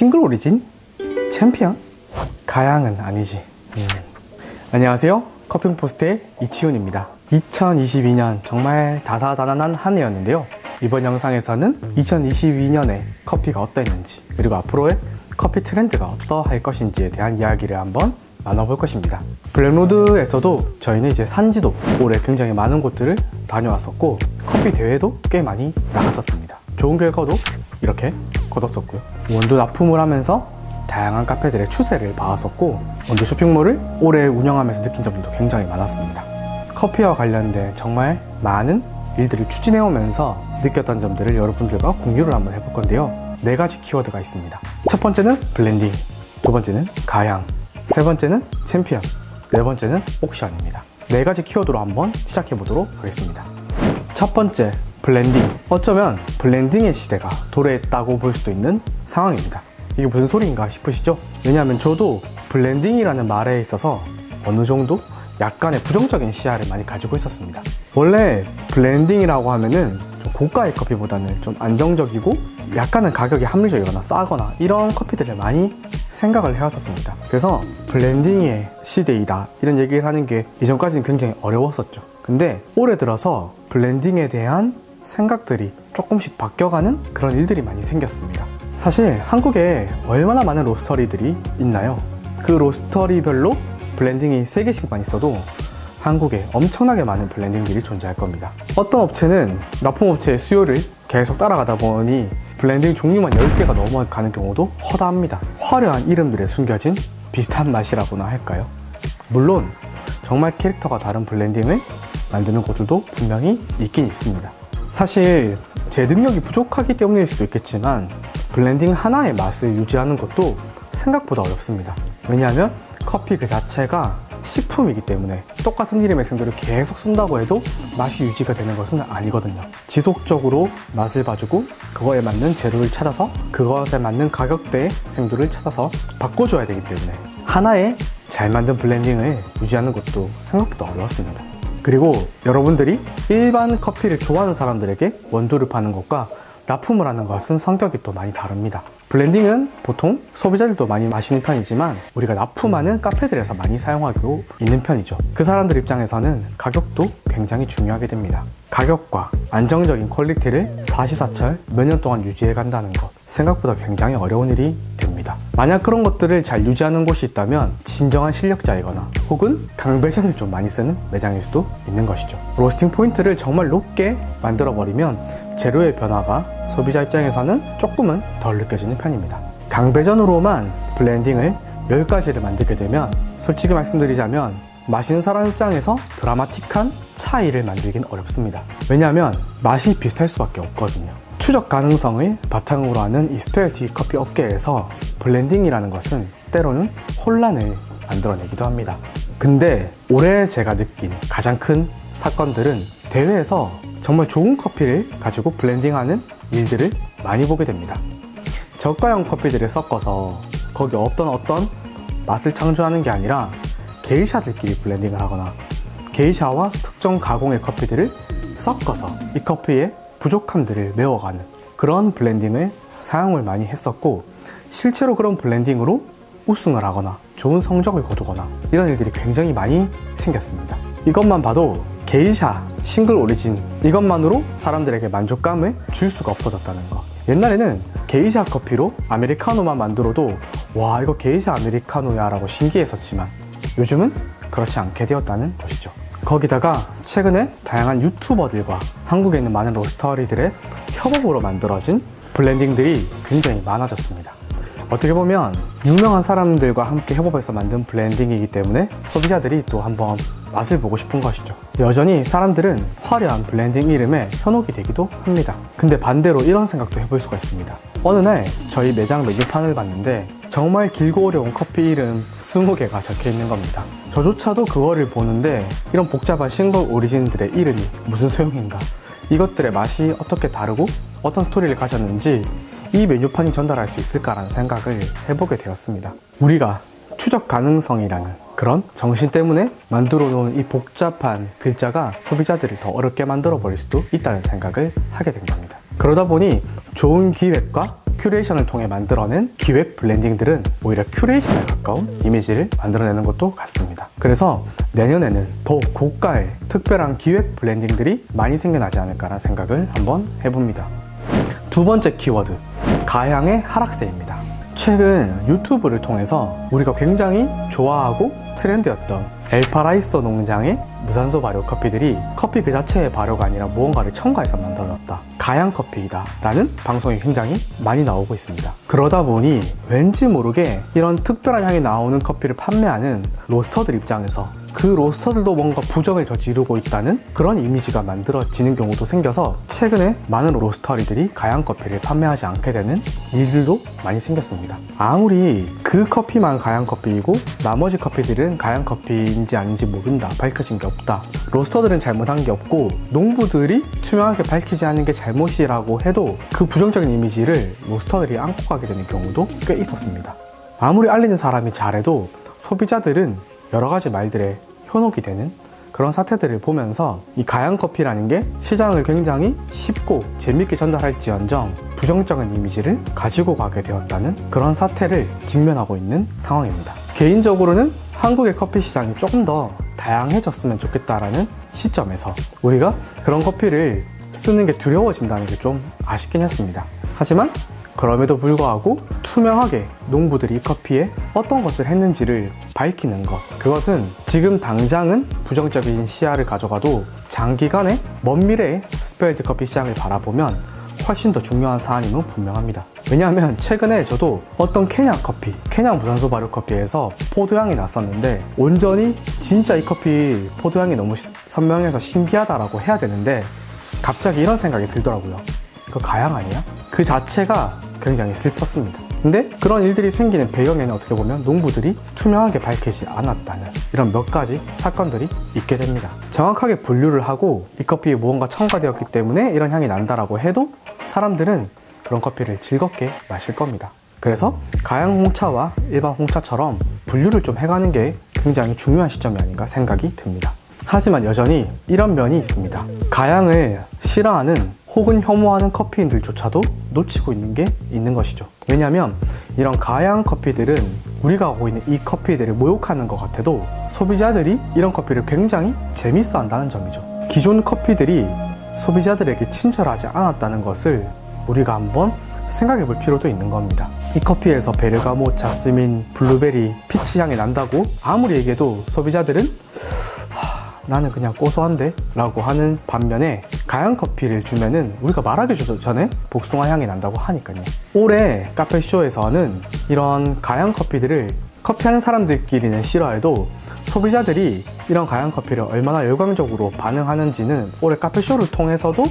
single origin? 챔피언? 가향은 아니지. 음. 안녕하세요. 커핑 포스트의 이치훈입니다. 2022년 정말 다사다난한 한 해였는데요. 이번 영상에서는 2022년에 커피가 어떠했는지 그리고 앞으로의 커피 트렌드가 어떠할 것인지에 대한 이야기를 한번 나눠볼 것입니다. 블랙로드에서도 저희는 이제 산지도 올해 굉장히 많은 곳들을 다녀왔었고 커피 대회도 꽤 많이 나갔었습니다. 좋은 결과도 이렇게 거뒀었고요. 원두 납품을 하면서 다양한 카페들의 추세를 봐왔었고 원두 쇼핑몰을 올해 운영하면서 느낀 점도 굉장히 많았습니다. 커피와 관련된 정말 많은 일들을 추진해오면서 느꼈던 점들을 여러분들과 공유를 한번 해볼 건데요. 네 가지 키워드가 있습니다. 첫 번째는 블렌딩, 두 번째는 가향, 세 번째는 챔피언, 네 번째는 auction입니다. 네 가지 키워드로 한번 시작해 보도록 하겠습니다. 첫 번째, 블렌딩. 어쩌면 블렌딩의 시대가 도래했다고 볼 수도 있는 상황입니다. 이게 무슨 소리인가 싶으시죠? 왜냐하면 저도 블렌딩이라는 말에 있어서 어느 정도 약간의 부정적인 시야를 많이 가지고 있었습니다. 원래 블렌딩이라고 하면은 좀 고가의 커피보다는 좀 안정적이고 약간은 가격이 합리적이거나 싸거나 이런 커피들을 많이 생각을 해왔었습니다. 그래서 블렌딩의 시대이다 이런 얘기를 하는 게 이전까지는 굉장히 어려웠었죠. 근데 올해 들어서 블렌딩에 대한 생각들이 조금씩 바뀌어가는 그런 일들이 많이 생겼습니다. 사실 한국에 얼마나 많은 roastery들이 있나요? 그 roastery별로 블렌딩이 3개씩만 있어도 한국에 엄청나게 많은 블렌딩들이 존재할 겁니다. 어떤 업체는 납품업체의 수요를 계속 따라가다 보니 블렌딩 종류만 10개가 넘어가는 경우도 허다합니다. 화려한 이름들에 숨겨진 비슷한 맛이라고나 할까요? 물론 정말 캐릭터가 다른 블렌딩을 만드는 곳들도 분명히 있긴 있습니다. 사실 제 능력이 부족하기 때문일 수도 있겠지만 블렌딩 하나의 맛을 유지하는 것도 생각보다 어렵습니다. 왜냐하면 커피 그 자체가 식품이기 때문에 똑같은 이름의 생두를 계속 쓴다고 해도 맛이 유지가 되는 것은 아니거든요. 지속적으로 맛을 봐주고 그거에 맞는 재료를 찾아서 그것에 맞는 가격대의 생두를 찾아서 바꿔줘야 되기 때문에 하나의 잘 만든 블렌딩을 유지하는 것도 생각보다 어려웠습니다. 그리고 여러분들이 일반 커피를 좋아하는 사람들에게 원두를 파는 것과 납품을 하는 것은 성격이 또 많이 다릅니다. 블렌딩은 보통 소비자들도 많이 마시는 편이지만 우리가 납품하는 카페들에서 많이 사용하고 있는 편이죠. 그 사람들 입장에서는 가격도 굉장히 중요하게 됩니다. 가격과 안정적인 quality를 사시사철 몇 년 동안 유지해 간다는 것 생각보다 굉장히 어려운 일이 됩니다. 만약 그런 것들을 잘 유지하는 곳이 있다면 진정한 실력자이거나 혹은 강배전을 좀 많이 쓰는 매장일 수도 있는 것이죠. roasting point를 정말 높게 만들어 버리면 재료의 변화가 소비자 입장에서는 조금은 덜 느껴지는 편입니다. 강배전으로만 블렌딩을 10가지를 만들게 되면 솔직히 말씀드리자면 마시는 사람 입장에서 드라마틱한 차이를 만들긴 어렵습니다. 왜냐하면 맛이 비슷할 수밖에 없거든요. 추적 가능성을 바탕으로 하는 이 specialty 커피 업계에서 블렌딩이라는 것은 때로는 혼란을 만들어내기도 합니다. 근데 올해 제가 느낀 가장 큰 사건들은 대회에서 정말 좋은 커피를 가지고 블렌딩하는 일들을 많이 보게 됩니다. 저가형 커피들을 섞어서 거기 어떤 어떤 맛을 창조하는 게 아니라 게이샤들끼리 블렌딩을 하거나 게이샤와 특정 가공의 커피들을 섞어서 이 커피의 부족함들을 메워가는 그런 블렌딩을 사용을 많이 했었고 실제로 그런 블렌딩으로 우승을 하거나 좋은 성적을 거두거나 이런 일들이 굉장히 많이 생겼습니다. 이것만 봐도 게이샤 싱글 오리진 이것만으로 사람들에게 만족감을 줄 수가 없어졌다는 것. 옛날에는 게이샤 커피로 아메리카노만 만들어도 와 이거 게이샤 아메리카노야 라고 신기했었지만 요즘은 그렇지 않게 되었다는 것이죠. 거기다가 최근에 다양한 유튜버들과 한국에 있는 많은 로스터리들의 협업으로 만들어진 블렌딩들이 굉장히 많아졌습니다. 어떻게 보면 유명한 사람들과 함께 협업해서 만든 블렌딩이기 때문에 소비자들이 또 한번 맛을 보고 싶은 것이죠. 여전히 사람들은 화려한 블렌딩 이름에 현혹이 되기도 합니다. 근데 반대로 이런 생각도 해볼 수가 있습니다. 어느 날 저희 매장 메뉴판을 봤는데 정말 길고 어려운 커피 이름 20개가 적혀 있는 겁니다. 저조차도 그거를 보는데 이런 복잡한 single origin들의 이름이 무슨 소용인가? 이것들의 맛이 어떻게 다르고 어떤 스토리를 가졌는지 이 메뉴판이 전달할 수 있을까라는 생각을 해보게 되었습니다. 우리가 추적 가능성이라는 그런 정신 때문에 만들어 놓은 이 복잡한 글자가 소비자들을 더 어렵게 만들어 버릴 수도 있다는 생각을 하게 된 겁니다. 그러다 보니 좋은 기획과 curation을 통해 만들어낸 기획 블렌딩들은 오히려 curation에 가까운 이미지를 만들어내는 것도 같습니다. 그래서 내년에는 더욱 고가의 특별한 기획 블렌딩들이 많이 생겨나지 않을까라는 생각을 한번 해봅니다. 두 번째 키워드, 가향의 하락세입니다. 최근 유튜브를 통해서 우리가 굉장히 좋아하고 트렌드였던 엘파라이소 농장의 무산소 발효 커피들이 커피 그 자체의 발효가 아니라 무언가를 첨가해서 만들어졌다. 가양 커피이다. 라는 방송이 굉장히 많이 나오고 있습니다. 그러다 보니 왠지 모르게 이런 특별한 향이 나오는 커피를 판매하는 로스터들 입장에서 그 로스터들도 뭔가 부정을 저지르고 있다는 그런 이미지가 만들어지는 경우도 생겨서 최근에 많은 로스터리들이 가양 커피를 판매하지 않게 되는 일들도 많이 생겼습니다. 아무리 그 커피만 가양 커피이고 나머지 커피들은 가양 커피인지 아닌지 모른다. 밝혀진 게 없다. 로스터들은 잘못한 게 없고 농부들이 투명하게 밝히지 않은 게 잘못이라고 해도 그 부정적인 이미지를 로스터들이 안고 가게 되는 경우도 꽤 있었습니다. 아무리 알리는 사람이 잘해도 소비자들은 여러 가지 말들에 현혹이 되는 그런 사태들을 보면서 이 가양 커피라는 게 시장을 굉장히 쉽고 재밌게 전달할지언정 부정적인 이미지를 가지고 가게 되었다는 그런 사태를 직면하고 있는 상황입니다. 개인적으로는 한국의 커피 시장이 조금 더 다양해졌으면 좋겠다라는 시점에서 우리가 그런 커피를 쓰는 게 두려워진다는 게 좀 아쉽긴 했습니다. 하지만 그럼에도 불구하고 투명하게 농부들이 이 커피에 어떤 것을 했는지를 밝히는 것. 그것은 지금 당장은 부정적인 시야를 가져가도 장기간의 먼 미래의 specialty 커피 시장을 바라보면 훨씬 더 중요한 사안임은 분명합니다. 왜냐하면 최근에 저도 어떤 케냐 커피, 케냐 무산소 발효 커피에서 포도향이 났었는데 온전히 진짜 이 커피 포도향이 너무 선명해서 신기하다라고 해야 되는데 갑자기 이런 생각이 들더라고요. 이거 가양 아니야? 그 자체가 굉장히 슬펐습니다. 근데 그런 일들이 생기는 배경에는 어떻게 보면 농부들이 투명하게 밝히지 않았다는 이런 몇 가지 사건들이 있게 됩니다. 정확하게 분류를 하고 이 커피에 무언가 첨가되었기 때문에 이런 향이 난다라고 해도 사람들은 그런 커피를 즐겁게 마실 겁니다. 그래서 가양 홍차와 일반 홍차처럼 분류를 좀 해가는 게 굉장히 중요한 시점이 아닌가 생각이 듭니다. 하지만 여전히 이런 면이 있습니다. 가양을 싫어하는 혹은 혐오하는 커피인들조차도 놓치고 있는 게 있는 것이죠. 왜냐하면 이런 가양 커피들은 우리가 하고 있는 이 커피들을 모욕하는 것 같아도 소비자들이 이런 커피를 굉장히 재밌어 한다는 점이죠. 기존 커피들이 소비자들에게 친절하지 않았다는 것을 우리가 한번 생각해 볼 필요도 있는 겁니다. 이 커피에서 베르가모, 자스민, 블루베리, peach 향이 난다고 아무리 얘기해도 소비자들은 나는 그냥 고소한데? 라고 하는 반면에 가향 커피를 주면은 우리가 말하기 전에 복숭아 향이 난다고 하니까요. 올해 카페쇼에서는 이런 가향 커피들을 커피하는 사람들끼리는 싫어해도 소비자들이 이런 가향 커피를 얼마나 열광적으로 반응하는지는 올해 카페쇼를 통해서도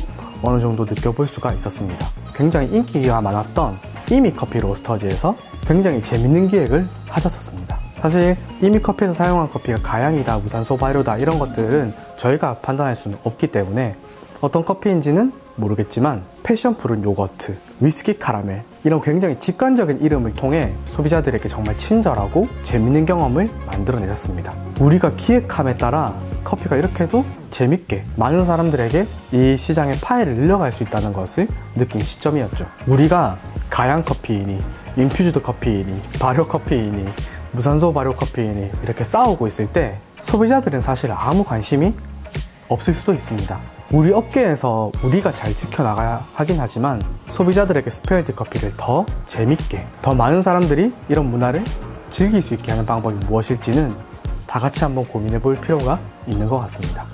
어느 정도 느껴볼 수가 있었습니다. 굉장히 인기가 많았던 이미 커피 로스터즈에서 굉장히 재밌는 기획을 하셨었습니다. 사실 이미 커피에서 사용한 커피가 가양이다, 무산소 발효다 이런 것들은 저희가 판단할 수는 없기 때문에 어떤 커피인지는 모르겠지만 패션 푸른 요거트, 위스키 카라멜 이런 굉장히 직관적인 이름을 통해 소비자들에게 정말 친절하고 재밌는 경험을 만들어내셨습니다. 우리가 기획함에 따라 커피가 이렇게도 재밌게 많은 사람들에게 이 시장의 파이를 늘려갈 수 있다는 것을 느낀 시점이었죠. 우리가 가향 커피이니 infused 커피이니 발효 커피이니 무산소 발효 커피이니 이렇게 싸우고 있을 때 소비자들은 사실 아무 관심이 없을 수도 있습니다. 우리 업계에서 우리가 잘 지켜나가야 하긴 하지만 소비자들에게 specialty 커피를 더 재밌게, 더 많은 사람들이 이런 문화를 즐길 수 있게 하는 방법이 무엇일지는 다 같이 한번 고민해 볼 필요가 있는 것 같습니다.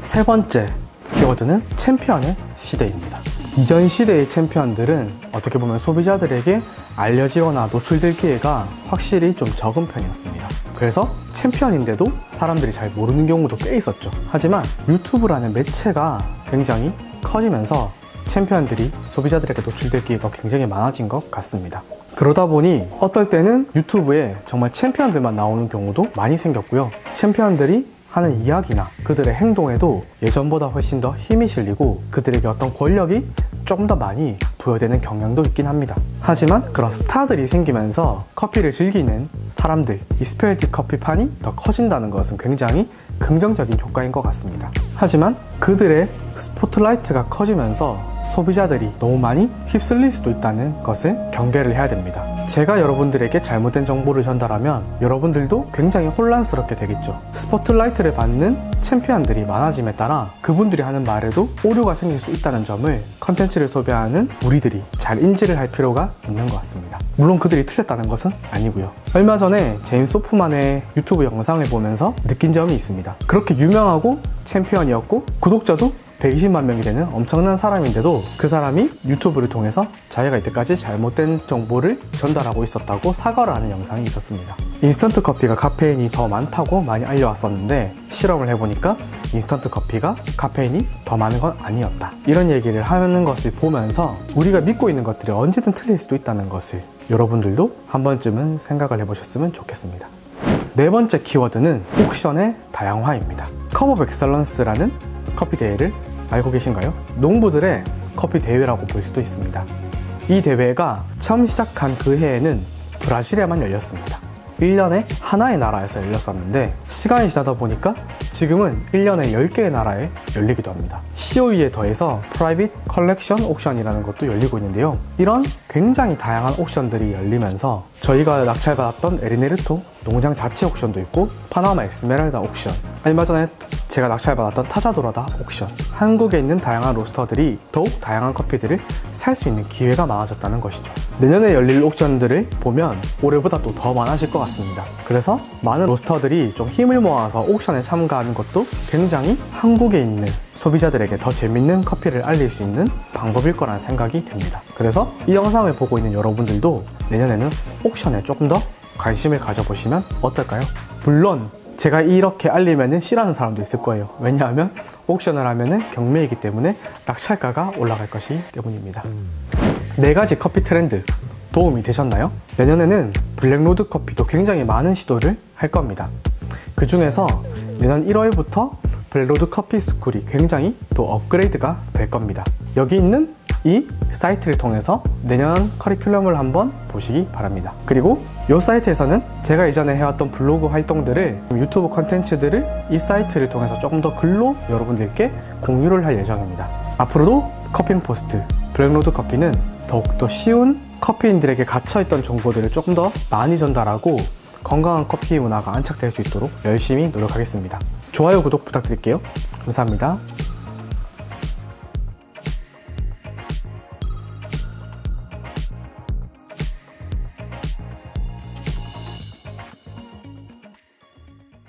세 번째 키워드는 챔피언의 시대입니다. 이전 시대의 챔피언들은 어떻게 보면 소비자들에게 알려지거나 노출될 기회가 확실히 좀 적은 편이었습니다. 그래서 챔피언인데도 사람들이 잘 모르는 경우도 꽤 있었죠. 하지만 유튜브라는 매체가 굉장히 커지면서 챔피언들이 소비자들에게 노출될 기회가 굉장히 많아진 것 같습니다. 그러다 보니 어떨 때는 유튜브에 정말 챔피언들만 나오는 경우도 많이 생겼고요. 챔피언들이 하는 이야기나 그들의 행동에도 예전보다 훨씬 더 힘이 실리고 그들에게 어떤 권력이 조금 더 많이 부여되는 경향도 있긴 합니다. 하지만 그런 스타들이 생기면서 커피를 즐기는 사람들, 이 specialty 커피판이 더 커진다는 것은 굉장히 긍정적인 효과인 것 같습니다. 하지만 그들의 스포트라이트가 커지면서 소비자들이 너무 많이 휩쓸릴 수도 있다는 것을 경계를 해야 됩니다. 제가 여러분들에게 잘못된 정보를 전달하면 여러분들도 굉장히 혼란스럽게 되겠죠. 스포트라이트를 받는 챔피언들이 많아짐에 따라 그분들이 하는 말에도 오류가 생길 수 있다는 점을 컨텐츠를 소비하는 우리들이 잘 인지를 할 필요가 있는 것 같습니다. 물론 그들이 틀렸다는 것은 아니고요. 얼마 전에 제임스 호프만의 유튜브 영상을 보면서 느낀 점이 있습니다. 그렇게 유명하고 챔피언이었고 구독자도 120만 명이 되는 엄청난 사람인데도 그 사람이 유튜브를 통해서 자기가 이때까지 잘못된 정보를 전달하고 있었다고 사과를 하는 영상이 있었습니다. 인스턴트 커피가 카페인이 더 많다고 많이 알려왔었는데 실험을 해보니까 인스턴트 커피가 카페인이 더 많은 건 아니었다. 이런 얘기를 하는 것을 보면서 우리가 믿고 있는 것들이 언제든 틀릴 수도 있다는 것을 여러분들도 한 번쯤은 생각을 해보셨으면 좋겠습니다. 네 번째 키워드는 옥션의 다양화입니다. Cup of Excellence라는 커피 대회를 알고 계신가요? 농부들의 커피 대회라고 볼 수도 있습니다. 이 대회가 처음 시작한 그 해에는 브라질에만 열렸습니다. 1년에 하나의 나라에서 열렸었는데 시간이 지나다 보니까 지금은 1년에 10개의 나라에 열리기도 합니다. COE에 더해서 private collection 옥션이라는 것도 열리고 있는데요. 이런 굉장히 다양한 옥션들이 열리면서 저희가 낙찰받았던 엘 인헤르토 농장 자체 옥션도 있고 파나마 에스메랄다 옥션. 얼마 전에 제가 낙찰 받았던 타자도라다 옥션. 한국에 있는 다양한 로스터들이 더욱 다양한 커피들을 살 수 있는 기회가 많아졌다는 것이죠. 내년에 열릴 옥션들을 보면 올해보다 또 더 많아질 것 같습니다. 그래서 많은 로스터들이 좀 힘을 모아서 옥션에 참가하는 것도 굉장히 한국에 있는 소비자들에게 더 재밌는 커피를 알릴 수 있는 방법일 거라는 생각이 듭니다. 그래서 이 영상을 보고 있는 여러분들도 내년에는 옥션에 조금 더 관심을 가져보시면 어떨까요? 물론 제가 이렇게 알리면 싫어하는 사람도 있을 거예요. 왜냐하면 옥션을 하면 경매이기 때문에 낙찰가가 올라갈 것이기 때문입니다. 네 가지 커피 트렌드 도움이 되셨나요? 내년에는 블랙로드 커피도 굉장히 많은 시도를 할 겁니다. 그 중에서 내년 1월부터 블랙로드 커피 스쿨이 굉장히 또 업그레이드가 될 겁니다. 여기 있는 이 사이트를 통해서 내년 커리큘럼을 한번 보시기 바랍니다. 그리고 이 사이트에서는 제가 이전에 해왔던 블로그 활동들을 유튜브 컨텐츠들을 이 사이트를 통해서 조금 더 글로 여러분들께 공유를 할 예정입니다. 앞으로도 커핑 포스트 블랙로드 커피는 더욱더 쉬운 커피인들에게 갇혀있던 정보들을 조금 더 많이 전달하고 건강한 커피 문화가 안착될 수 있도록 열심히 노력하겠습니다. 좋아요, 구독 부탁드릴게요. 감사합니다.